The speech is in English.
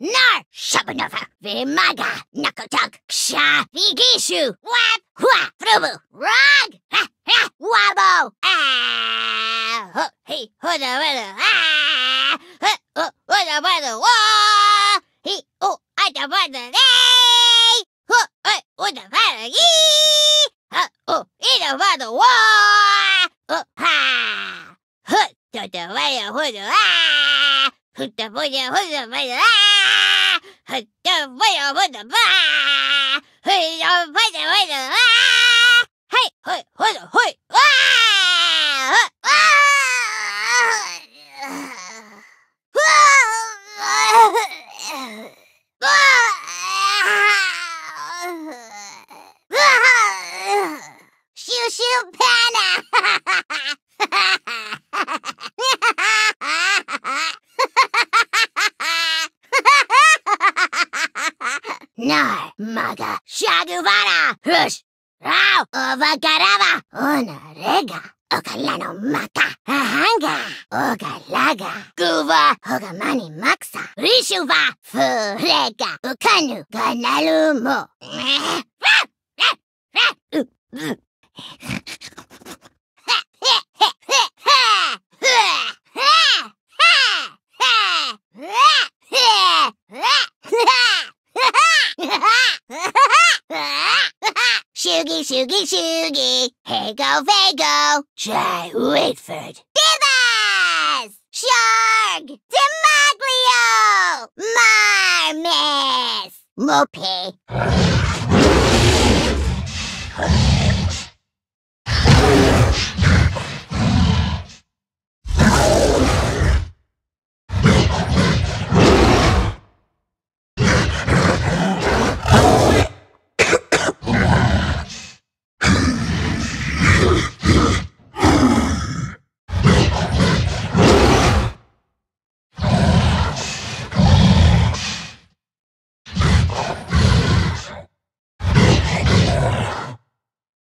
nar, shabanova, vimaga, nakotug, ksha, vigishu, wap, hua, frubu, rog, ha, ha, wabo, ah, ho, hey, hoda, hoda, ah, ha, oh, hoda, hoda, wah, he, oh, ada, hoda, hey, ho, hey, hoda, hoda, yee, ha, oh, ida, hoda, wah, oh, ha, ha, da, da, hoda, hoda, ふっとぼよぼだばーふいろぼだぼだわーはいほいほいほいわーわーわーわーわュわュわーない、まだ、しゃぐわら、ふし、あお、おばからは、おなれが、おからのまた、あはんが、おからが、ぐわ、ほがまにまくさ、りしゅわ、ふれが、うかぬがなるも、えー、ふっ、ふっ、ふっ、う、う、shoogie, shoogie. Hey go, Vago. Try Waitford. Divas! Shark! Demoglio! Marmis! Mopey.